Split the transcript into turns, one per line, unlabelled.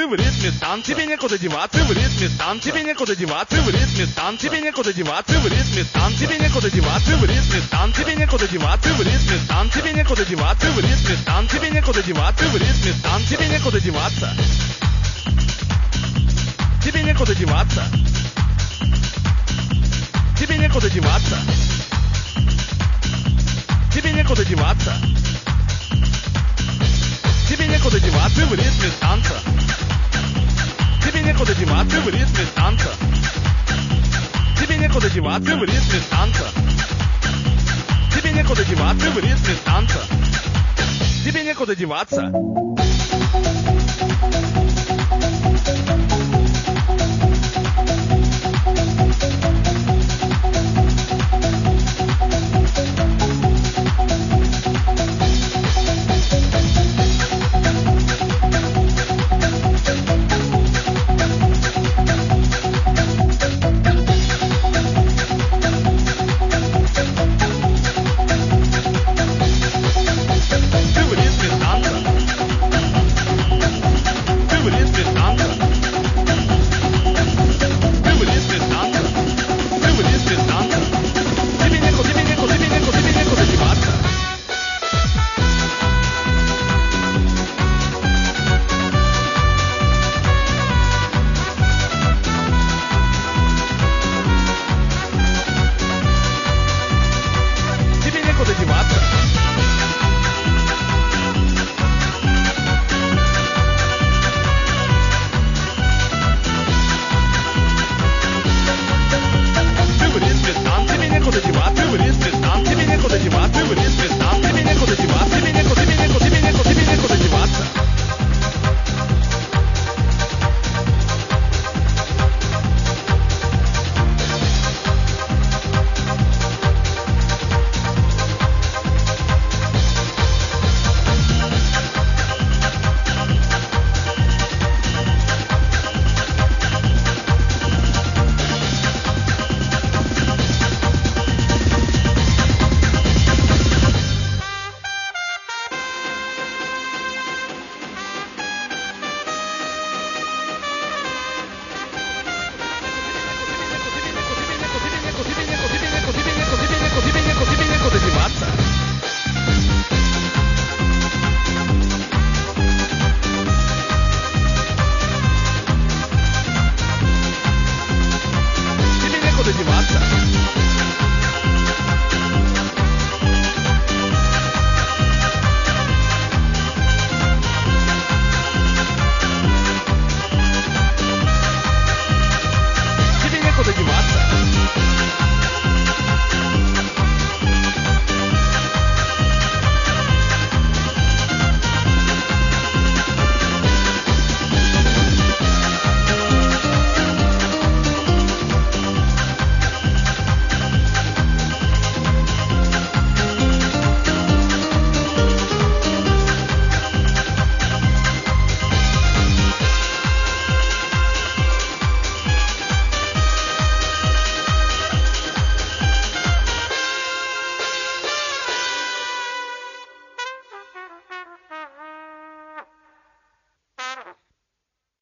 ты в ритме танца. Тебе некуда деваться, ты в ритме танца. Тебе некуда деваться, ты в ритме танца. Тебе некуда деваться, ты в ритме танца. Тебе некуда деваться, ты в ритме танца. Тебе некуда деваться, ты в ритме танца. Тебе некуда деваться, ты в ритме танца. Тебе некуда деваться, ты в ритме танца. Тебе некуда деваться. Тебе некуда деваться. Тебе некуда деваться. Тебе некуда деваться. Тебе некуда деваться в ритме танца. Некуда деваться в ритме танца. Тебе некуда деваться в ритме танца. Тебе некуда деваться в ритме танца. Тебе некуда деваться. Plaza.